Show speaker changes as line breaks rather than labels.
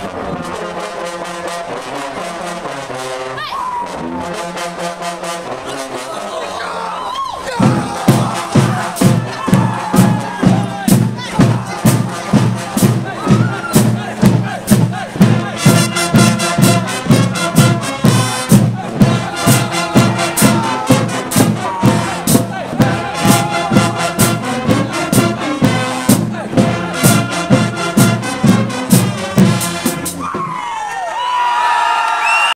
Hey!